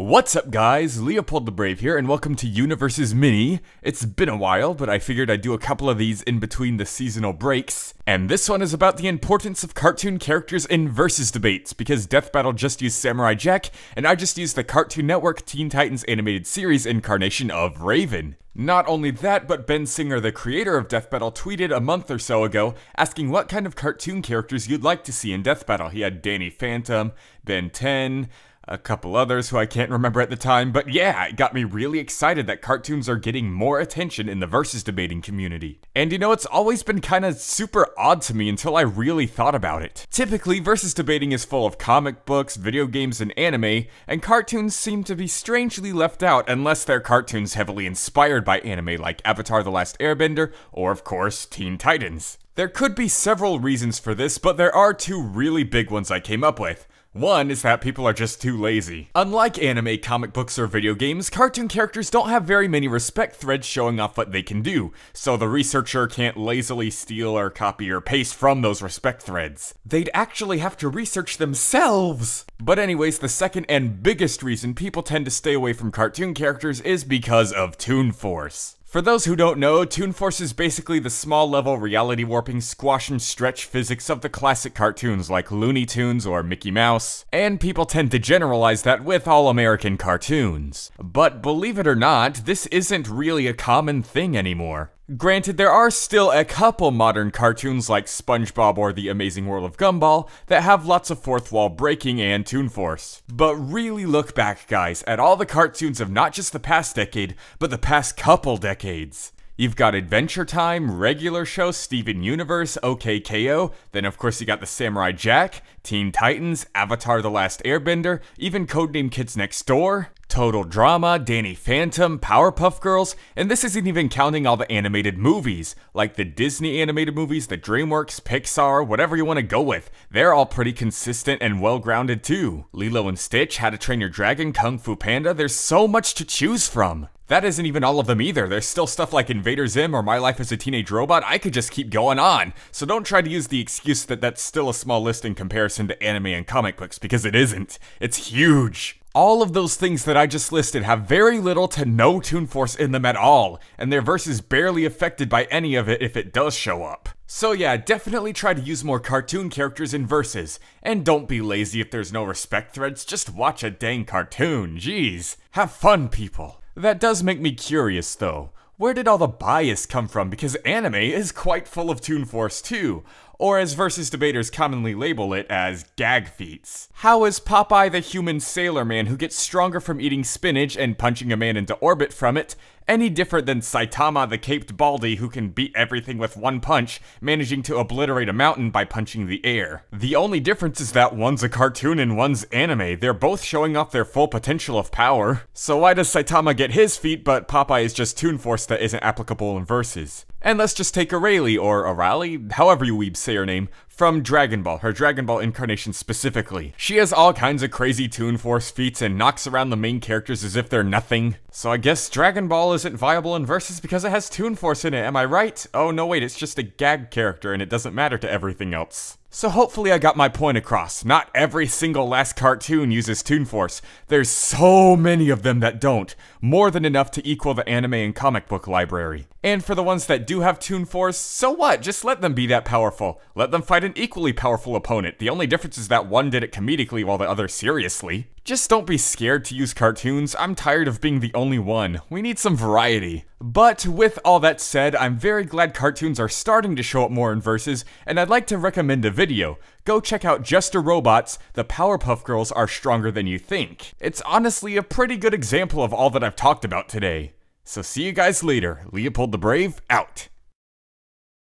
What's up, guys? Leopold the Brave here, and welcome to UniVS Mini. It's been a while, but I figured I'd do a couple of these in between the seasonal breaks. And this one is about the importance of cartoon characters in versus debates, because Death Battle just used Samurai Jack, and I just used the Cartoon Network Teen Titans animated series incarnation of Raven. Not only that, but Ben Singer, the creator of Death Battle, tweeted a month or so ago asking what kind of cartoon characters you'd like to see in Death Battle. He had Danny Phantom, Ben 10, a couple others who I can't remember at the time, but yeah, it got me really excited that cartoons are getting more attention in the versus debating community. And you know, it's always been kinda super odd to me until I really thought about it. Typically, versus debating is full of comic books, video games, and anime, and cartoons seem to be strangely left out unless they're cartoons heavily inspired by anime like Avatar The Last Airbender, or of course, Teen Titans. There could be several reasons for this, but there are two really big ones I came up with. One is that people are just too lazy. Unlike anime, comic books, or video games, cartoon characters don't have very many respect threads showing off what they can do, so the researcher can't lazily steal or copy or paste from those respect threads. They'd actually have to research themselves! But anyways, the second and biggest reason people tend to stay away from cartoon characters is because of Toon Force. For those who don't know, Toon Force is basically the small level reality warping squash and stretch physics of the classic cartoons like Looney Tunes or Mickey Mouse, and people tend to generalize that with all American cartoons. But believe it or not, this isn't really a common thing anymore. Granted, there are still a couple modern cartoons like SpongeBob or The Amazing World of Gumball that have lots of fourth wall breaking and Toon Force. But really look back, guys, at all the cartoons of not just the past decade, but the past couple decades. You've got Adventure Time, regular show, Steven Universe, OKKO, then of course you got the Samurai Jack, Teen Titans, Avatar The Last Airbender, even Codename Kids Next Door, Total Drama, Danny Phantom, Powerpuff Girls, and this isn't even counting all the animated movies, like the Disney animated movies, the DreamWorks, Pixar, whatever you want to go with. They're all pretty consistent and well grounded too. Lilo and Stitch, How to Train Your Dragon, Kung Fu Panda, there's so much to choose from. That isn't even all of them either. There's still stuff like Invader Zim or My Life as a Teenage Robot. I could just keep going on. So don't try to use the excuse that that's still a small list in comparison to anime and comic books, because it isn't. It's huge. All of those things that I just listed have very little to no Toon Force in them at all, and their verse is barely affected by any of it if it does show up. So yeah, definitely try to use more cartoon characters in verses, and don't be lazy if there's no respect threads, just watch a dang cartoon, jeez. Have fun, people. That does make me curious, though. Where did all the bias come from? Because anime is quite full of Toon Force too, or as versus debaters commonly label it as gag feats. How is Popeye the human sailor man who gets stronger from eating spinach and punching a man into orbit from it any different than Saitama the Caped Baldy who can beat everything with one punch, managing to obliterate a mountain by punching the air. The only difference is that one's a cartoon and one's anime. They're both showing off their full potential of power. So why does Saitama get his feat but Popeye is just Toon Force that isn't applicable in verses? And let's just take Arale, or Arale, however you weebs say her name, from Dragon Ball, her Dragon Ball incarnation specifically. She has all kinds of crazy Toon Force feats and knocks around the main characters as if they're nothing. So I guess Dragon Ball isn't viable in Versus because it has Toon Force in it, am I right? Oh no wait, it's just a gag character and it doesn't matter to everything else. So hopefully I got my point across. Not every single last cartoon uses Toon Force. There's so many of them that don't. More than enough to equal the anime and comic book library. And for the ones that do have Toon Force, so what? Just let them be that powerful. Let them fight an equally powerful opponent. The only difference is that one did it comedically while the other seriously. Just don't be scared to use cartoons. I'm tired of being the only one. We need some variety. But with all that said, I'm very glad cartoons are starting to show up more in verses, and I'd like to recommend a video. Go check out Just a Robots, The Powerpuff Girls Are Stronger Than You Think. It's honestly a pretty good example of all that I've talked about today. So see you guys later. Leopold the Brave, out.